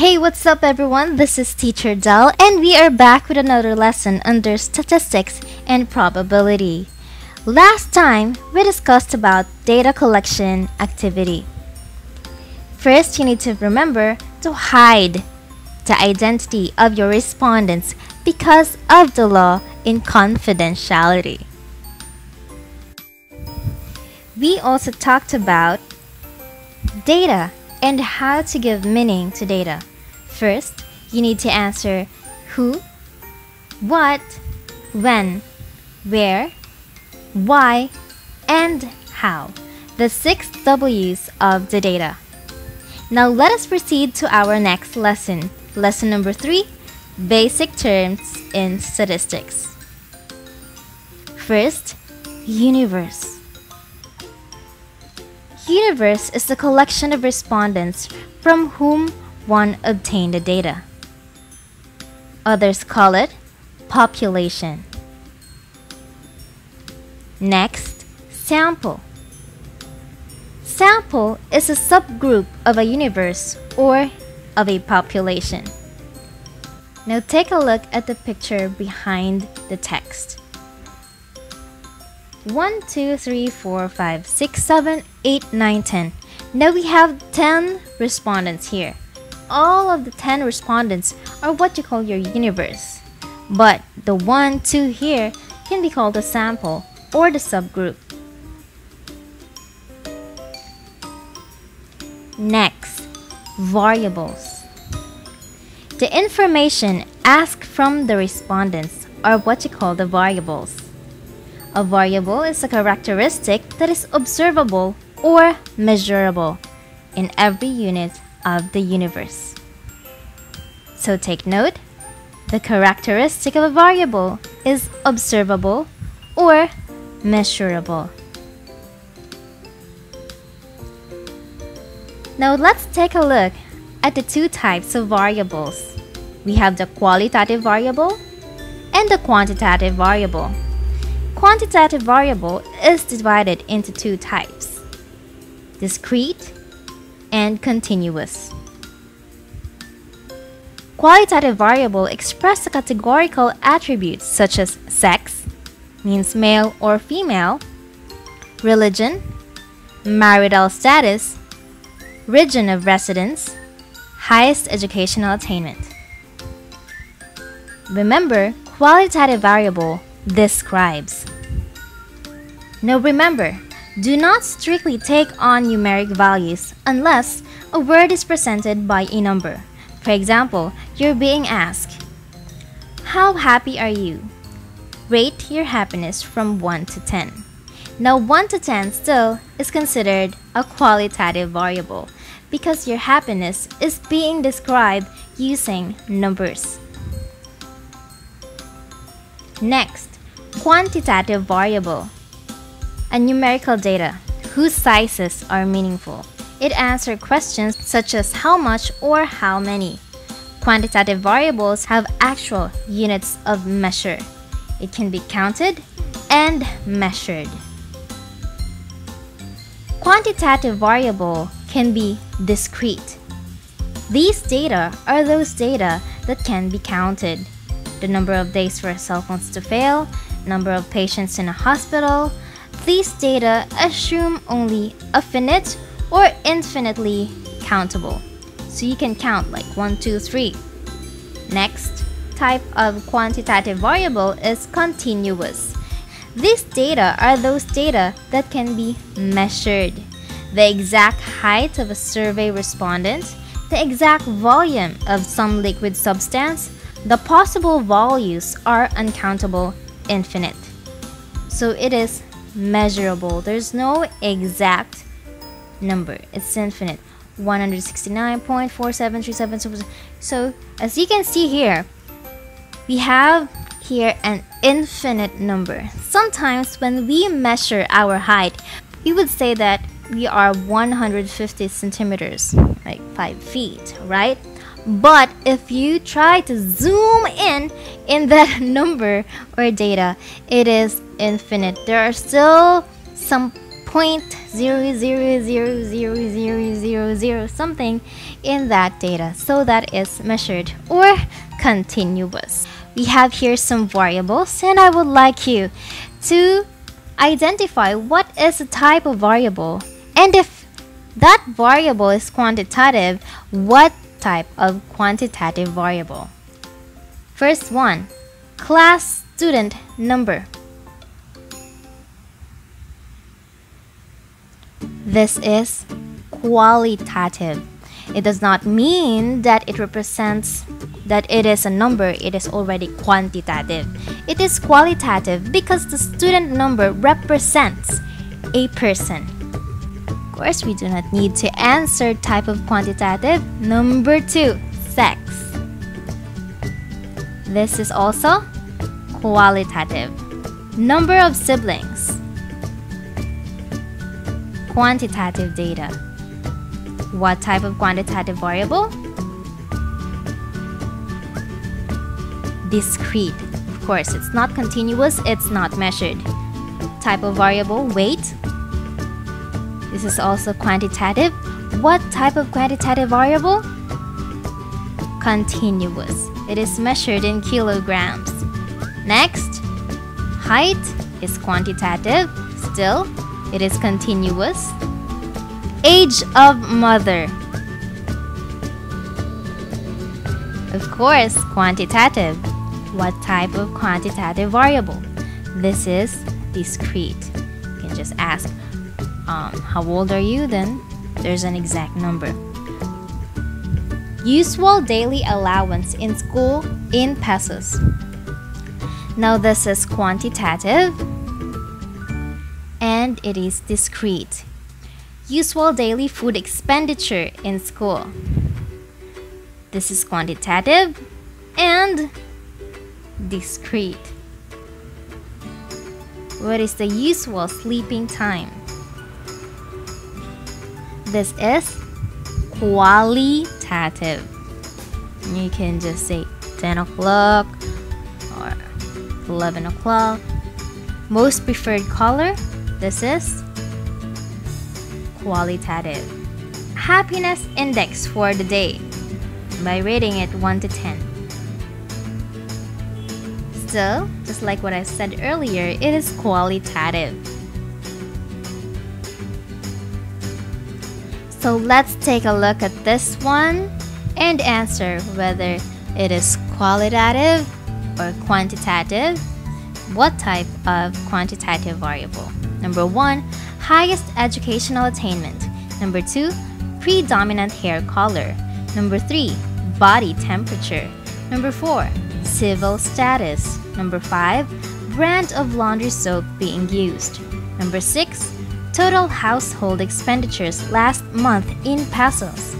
Hey, what's up everyone? This is Teacher Del and we are back with another lesson under statistics and probability. Last time, we discussed about data collection activity. First, you need to remember to hide the identity of your respondents because of the law in confidentiality. We also talked about data and how to give meaning to data. First, you need to answer who, what, when, where, why, and how. The six W's of the data. Now let us proceed to our next lesson. Lesson number three, basic terms in statistics. First, universe. Universe is the collection of respondents from whom one obtained the data. Others call it population. Next, sample. Sample is a subgroup of a universe or of a population. Now take a look at the picture behind the text. 1, 2, 3, 4, 5, 6, 7, 8, 9, 10. Now we have 10 respondents here. All of the 10 respondents are what you call your universe. But the 1, 2 here can be called a sample or the subgroup. Next, variables. The information asked from the respondents are what you call the variables. A variable is a characteristic that is observable or measurable in every unit of the universe. So take note, the characteristic of a variable is observable or measurable. Now let's take a look at the two types of variables. We have the qualitative variable and the quantitative variable. Quantitative variable is divided into two types, discrete and continuous. Qualitative variable express the categorical attributes such as sex, means male or female, religion, marital status, region of residence, highest educational attainment. Remember, qualitative variable describes. Now remember, do not strictly take on numeric values unless a word is presented by a number. For example, you're being asked, How happy are you? Rate your happiness from 1 to 10. Now 1 to 10 still is considered a qualitative variable because your happiness is being described using numbers. Next, quantitative variable. A numerical data whose sizes are meaningful. It answers questions such as how much or how many. Quantitative variables have actual units of measure. It can be counted and measured. Quantitative variable can be discrete. These data are those data that can be counted. The number of days for cell phones to fail, number of patients in a hospital. These data assume only a finite or infinitely countable. So you can count like 1, 2, 3. Next type of quantitative variable is continuous. These data are those data that can be measured. The exact height of a survey respondent, the exact volume of some liquid substance, the possible values are uncountable infinite. So it is measurable. There's no exact number. It's infinite. 169.4737. So as you can see here, we have here an infinite number. Sometimes when we measure our height, we would say that we are 150 centimeters, like 5 feet, right? But if you try to zoom in in that number or data, it is infinite. There are still some point zero zero zero zero zero zero zero something in that data. So that is measured or continuous. We have here some variables and I would like you to identify what is the type of variable. And if that variable is quantitative what type of quantitative variable first one class student number This is qualitative. It does not mean that it represents that it is a number, it is already quantitative. It is qualitative because the student number represents a person. Course, we do not need to answer type of quantitative. Number two, sex. This is also qualitative. Number of siblings quantitative data. What type of quantitative variable? Discrete. Of course, it's not continuous, it's not measured. Type of variable, weight. This is also quantitative. What type of quantitative variable? Continuous. It is measured in kilograms. Next, height is quantitative. Still, it is continuous. Age of mother. Of course, quantitative. What type of quantitative variable? This is discrete. You can just ask, um, how old are you? Then there's an exact number. Usual daily allowance in school in pesos. Now this is quantitative and it is discrete. Usual daily food expenditure in school. This is quantitative and discrete. What is the usual sleeping time? This is qualitative. You can just say 10 o'clock or 11 o'clock. Most preferred color this is qualitative. Happiness index for the day by rating it 1 to 10. Still, just like what I said earlier, it is qualitative. So let's take a look at this one and answer whether it is qualitative or quantitative. What type of quantitative variable? Number one, highest educational attainment. Number two, predominant hair color. Number three, body temperature. Number four, civil status. Number five, brand of laundry soap being used. Number six, total household expenditures last month in pesos.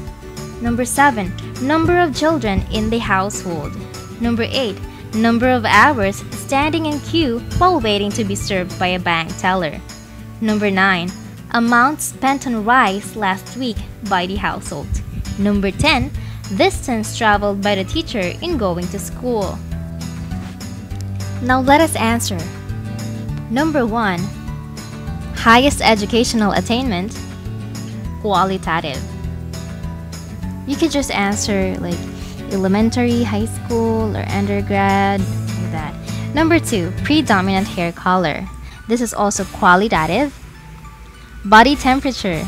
Number seven, number of children in the household. Number eight, number of hours standing in queue while waiting to be served by a bank teller. Number 9. Amount spent on rice last week by the household. Number 10. Distance traveled by the teacher in going to school. Now let us answer. Number 1. Highest educational attainment. Qualitative. You could just answer like elementary, high school, or undergrad, like that. Number 2. Predominant hair color. This is also qualitative. Body temperature.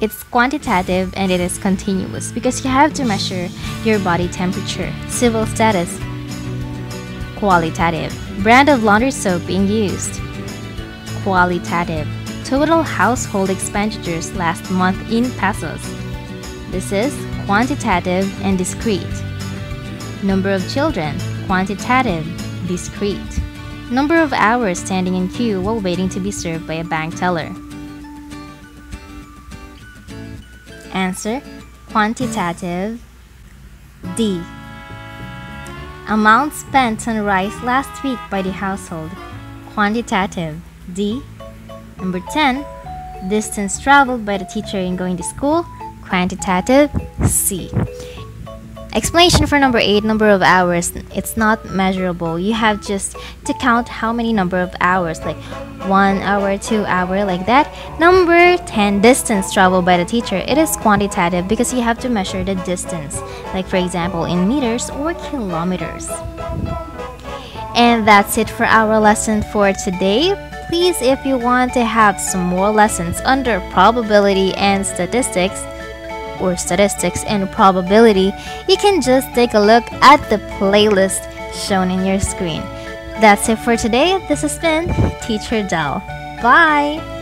It's quantitative and it is continuous because you have to measure your body temperature. Civil status. Qualitative. Brand of laundry soap being used. Qualitative. Total household expenditures last month in pesos. This is quantitative and discrete. Number of children. Quantitative. Discrete. Number of hours standing in queue while waiting to be served by a bank teller. Answer Quantitative D. Amount spent on rice last week by the household. Quantitative D. Number 10. Distance traveled by the teacher in going to school. Quantitative C. Explanation for number 8, number of hours. It's not measurable. You have just to count how many number of hours, like 1 hour, 2 hour, like that. Number 10, distance traveled by the teacher. It is quantitative because you have to measure the distance, like for example in meters or kilometers. And that's it for our lesson for today. Please, if you want to have some more lessons under probability and statistics, or statistics and probability, you can just take a look at the playlist shown in your screen. That's it for today. This has been Teacher Del. Bye!